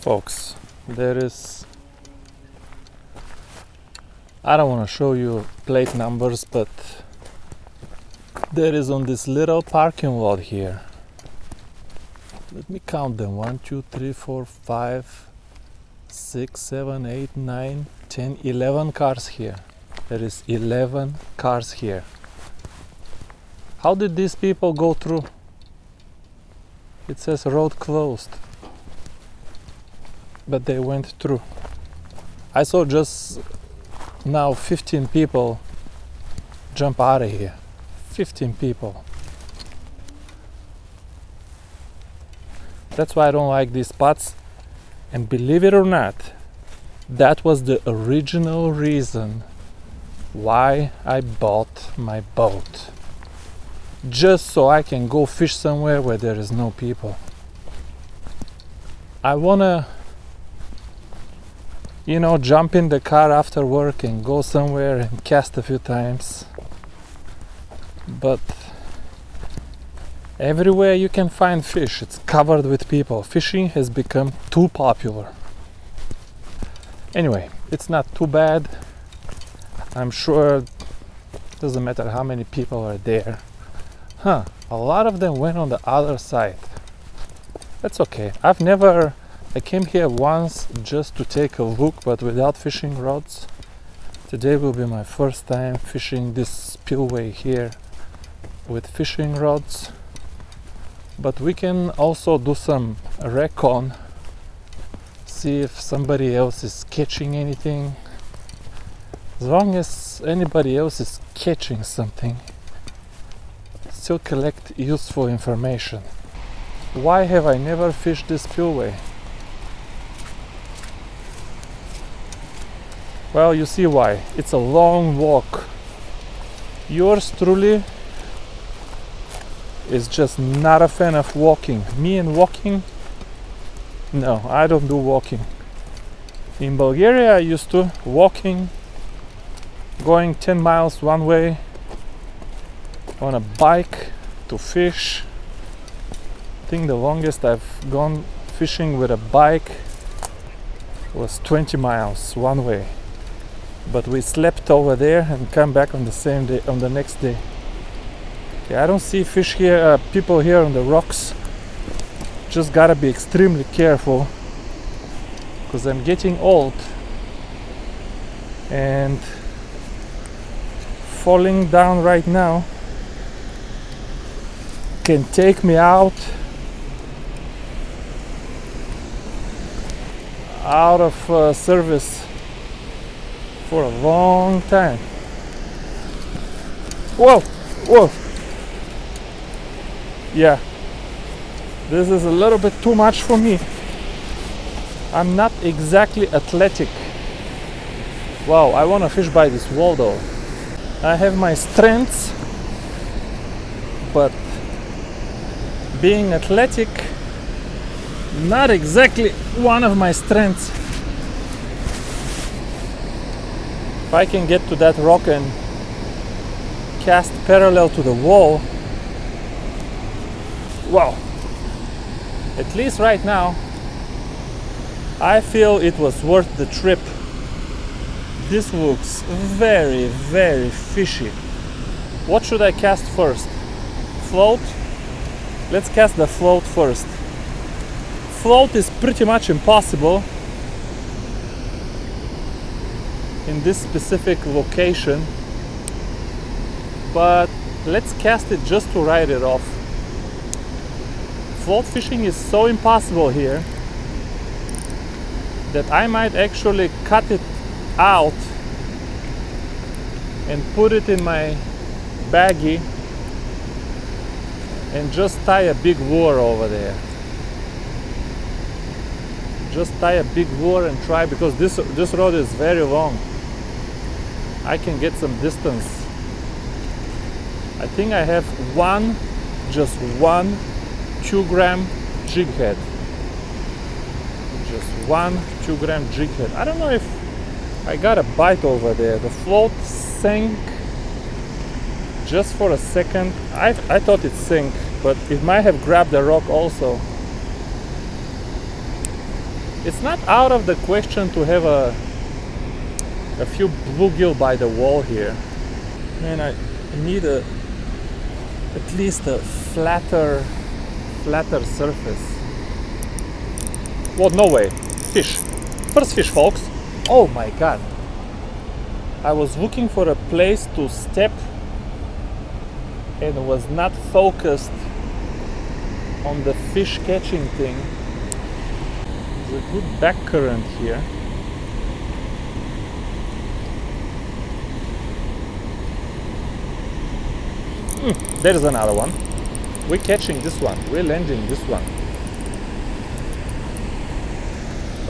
folks there is I don't want to show you plate numbers but there is on this little parking lot here. Let me count them. 1 2 3 4 5 6 7 8 9 10 11 cars here. There is 11 cars here. How did these people go through? It says road closed but they went through. I saw just now 15 people jump out of here. 15 people. That's why i don't like these spots. And believe it or not that was the original reason why i bought my boat. Just so i can go fish somewhere where there is no people. I want to you know, jump in the car after work and go somewhere and cast a few times. But everywhere you can find fish, it's covered with people. Fishing has become too popular. Anyway, it's not too bad. I'm sure it doesn't matter how many people are there. Huh, a lot of them went on the other side. That's okay. I've never I came here once just to take a look but without fishing rods. Today will be my first time fishing this spillway here with fishing rods. But we can also do some recon, see if somebody else is catching anything. As long as anybody else is catching something, still collect useful information. Why have I never fished this spillway? Well, you see why. It's a long walk. Yours truly is just not a fan of walking. Me and walking? No, I don't do walking. In Bulgaria, I used to walking, going 10 miles one way on a bike to fish. I think the longest I've gone fishing with a bike was 20 miles one way but we slept over there and come back on the same day on the next day. Okay, I don't see fish here uh, people here on the rocks. Just gotta be extremely careful because I'm getting old and falling down right now can take me out out of uh, service for a long time. Whoa, whoa. Yeah, this is a little bit too much for me. I'm not exactly athletic. Wow, I want to fish by this wall though. I have my strengths, but being athletic, not exactly one of my strengths. If I can get to that rock and cast parallel to the wall well at least right now I feel it was worth the trip. This looks very very fishy. What should I cast first? Float? Let's cast the float first. Float is pretty much impossible in this specific location but let's cast it just to write it off. Float fishing is so impossible here that I might actually cut it out and put it in my baggie and just tie a big lure over there. Just tie a big lure and try because this this rod is very long I can get some distance. I think I have one, just one two gram jig head. Just one two gram jig head. I don't know if I got a bite over there. The float sank just for a second. I, I thought it sank, but it might have grabbed a rock also. it's not out of the question to have a a few bluegill by the wall here. Man, I need a at least a flatter flatter surface. What? no way. Fish. First fish, folks. Oh my god. I was looking for a place to step and was not focused on the fish catching thing. There's a good back current here. Mm, there's another one. We're catching this one. We're landing this one.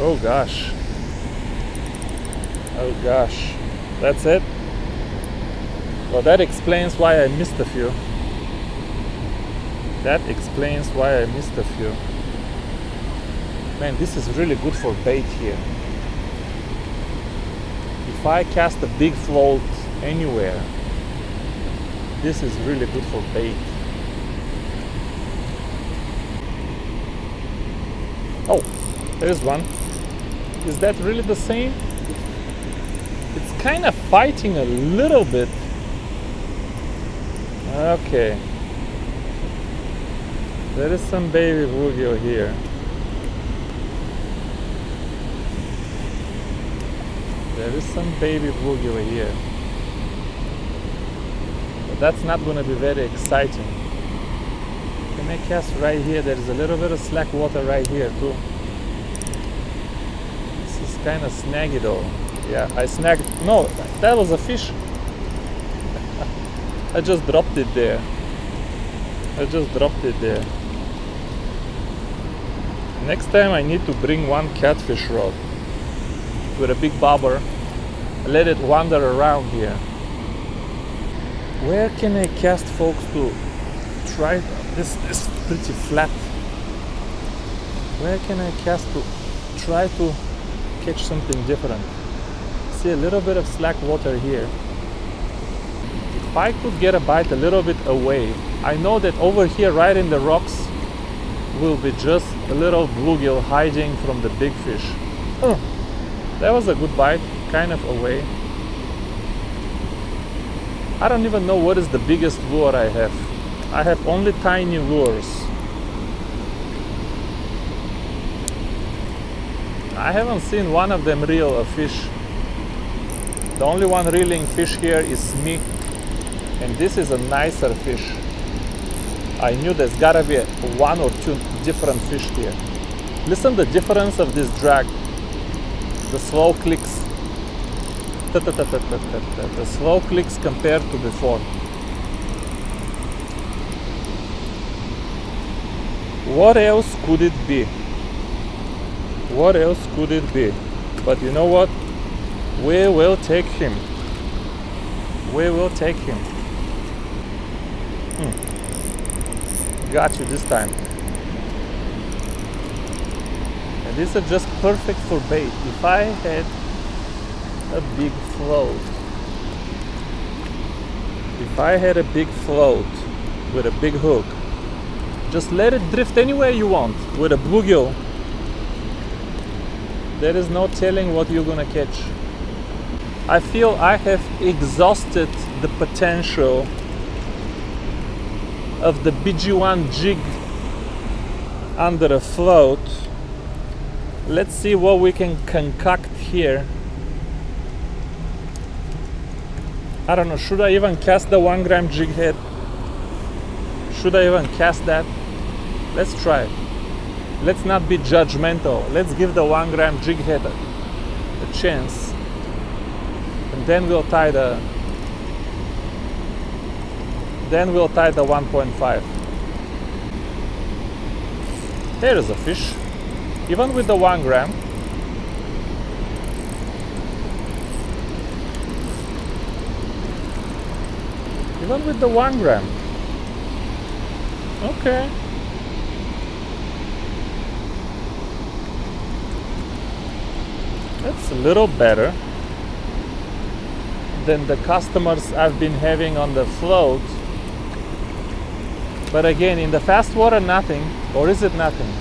Oh gosh. Oh gosh. That's it? Well, that explains why I missed a few. That explains why I missed a few. Man, this is really good for bait here. If I cast a big float anywhere, this is really good for bait. Oh, there's one. Is that really the same? It's kind of fighting a little bit. Okay. There is some baby bluegill here. There is some baby bluegill here. That's not going to be very exciting. Can I cast right here? There is a little bit of slack water right here too. This is kind of snaggy though. Yeah, I snagged. No, that was a fish. I just dropped it there. I just dropped it there. Next time I need to bring one catfish rod with a big bobber. Let it wander around here. Where can I cast folks to try this is pretty flat. Where can I cast to try to catch something different? See a little bit of slack water here. If I could get a bite a little bit away, I know that over here right in the rocks will be just a little bluegill hiding from the big fish. Oh, that was a good bite, kind of away. I don't even know what is the biggest lure I have. I have only tiny lures. I haven't seen one of them reel a fish. The only one reeling fish here is me. And this is a nicer fish. I knew there's gotta be one or two different fish here. Listen the difference of this drag. The slow clicks. The slow clicks compared to before. What else could it be? What else could it be? But you know what? We will take him. We will take him. Hmm. Got you this time. And these are just perfect for bait. If I had a big float, if I had a big float with a big hook, just let it drift anywhere you want with a bluegill. There is no telling what you're gonna catch. I feel I have exhausted the potential of the BG1 jig under a float. Let's see what we can concoct here. I don't know, should I even cast the one gram jig head? Should I even cast that? Let's try. Let's not be judgmental. Let's give the one gram jig head a, a chance. And then we'll tie the then we'll tie the 1.5. There is a fish. Even with the one gram. Even with the one gram. Okay. That's a little better than the customers I've been having on the float. But again, in the fast water, nothing. Or is it nothing?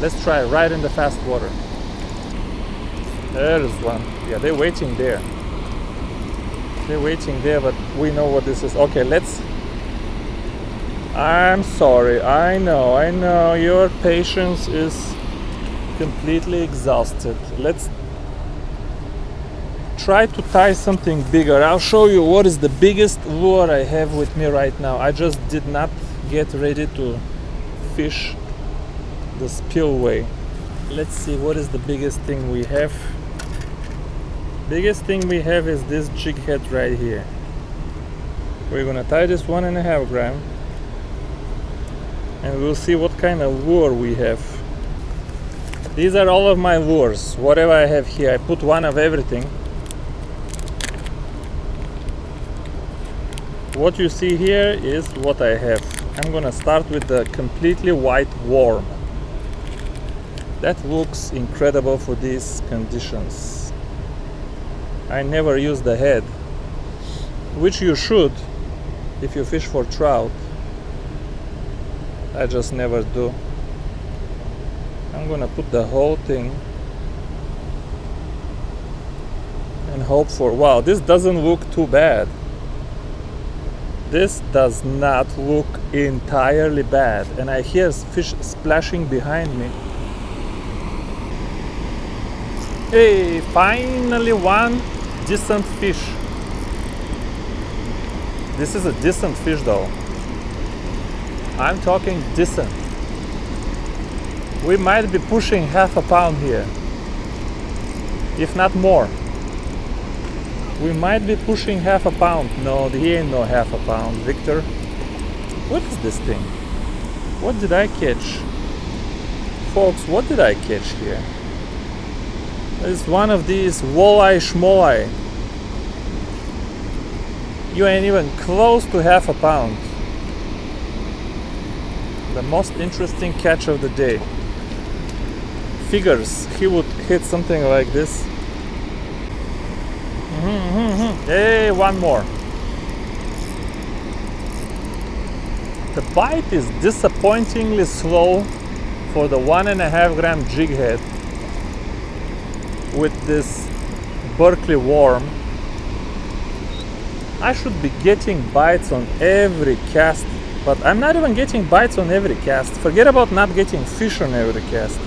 Let's try right in the fast water. There's one. Yeah, they're waiting there. They're waiting there, but we know what this is. Okay, let's. I'm sorry. I know, I know. Your patience is completely exhausted. Let's try to tie something bigger. I'll show you what is the biggest lure I have with me right now. I just did not get ready to fish the spillway. Let's see what is the biggest thing we have biggest thing we have is this jig head right here. We're gonna tie this one and a half gram and we'll see what kind of lure we have. These are all of my lures. Whatever I have here I put one of everything. What you see here is what I have. I'm gonna start with the completely white worm. That looks incredible for these conditions I never use the head, which you should if you fish for trout. I just never do. I'm gonna put the whole thing and hope for wow this doesn't look too bad this does not look entirely bad and I hear fish splashing behind me hey finally one decent fish. This is a decent fish though. I'm talking decent. We might be pushing half a pound here, if not more. We might be pushing half a pound. No, he ain't no half a pound, Victor. What is this thing? What did I catch? Folks, what did I catch here? It's one of these walleye schmolleye. You ain't even close to half a pound. The most interesting catch of the day. Figures he would hit something like this. Mm -hmm, Hey, one more. The bite is disappointingly slow for the one and a half gram jig head with this Berkley worm I should be getting bites on every cast but I'm not even getting bites on every cast. Forget about not getting fish on every cast.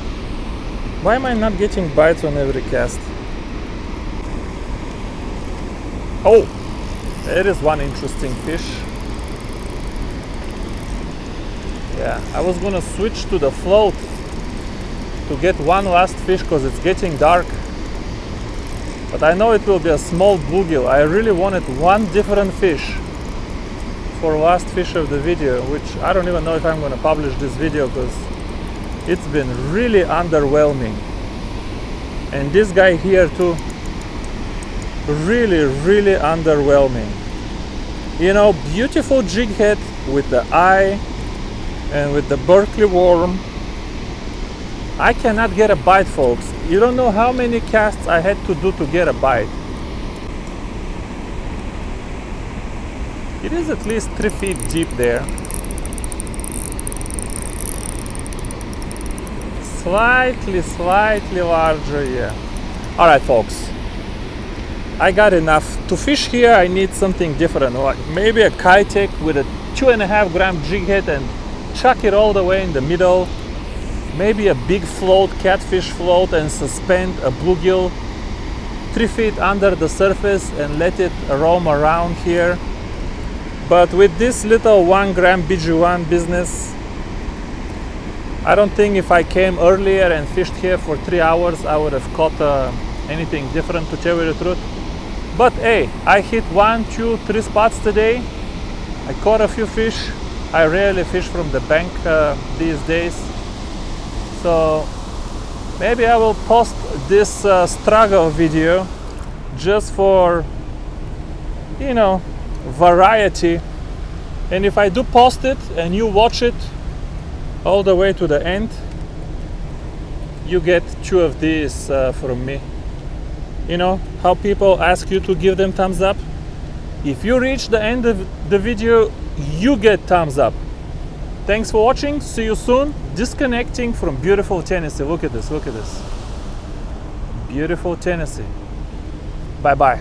Why am I not getting bites on every cast? Oh there is one interesting fish. Yeah I was gonna switch to the float to get one last fish because it's getting dark but I know it will be a small bluegill. I really wanted one different fish for last fish of the video, which I don't even know if I'm going to publish this video because it's been really underwhelming. And this guy here too, really, really underwhelming. You know, beautiful jig head with the eye and with the Berkley worm. I cannot get a bite, folks. You don't know how many casts I had to do to get a bite. It is at least three feet deep there. Slightly, slightly larger, yeah. Alright folks, I got enough. To fish here I need something different, like maybe a Keitech with a two and a half gram jig head and chuck it all the way in the middle maybe a big float, catfish float and suspend a bluegill three feet under the surface and let it roam around here. But with this little one gram BG1 business, I don't think if I came earlier and fished here for three hours, I would have caught uh, anything different to tell you the truth. But hey, I hit one, two, three spots today. I caught a few fish. I rarely fish from the bank uh, these days so maybe I will post this uh, struggle video just for you know variety. And if I do post it and you watch it all the way to the end you get two of these uh, from me. You know how people ask you to give them thumbs up? If you reach the end of the video you get thumbs up Thanks for watching. See you soon. Disconnecting from beautiful Tennessee. Look at this. Look at this. beautiful Tennessee. Bye bye.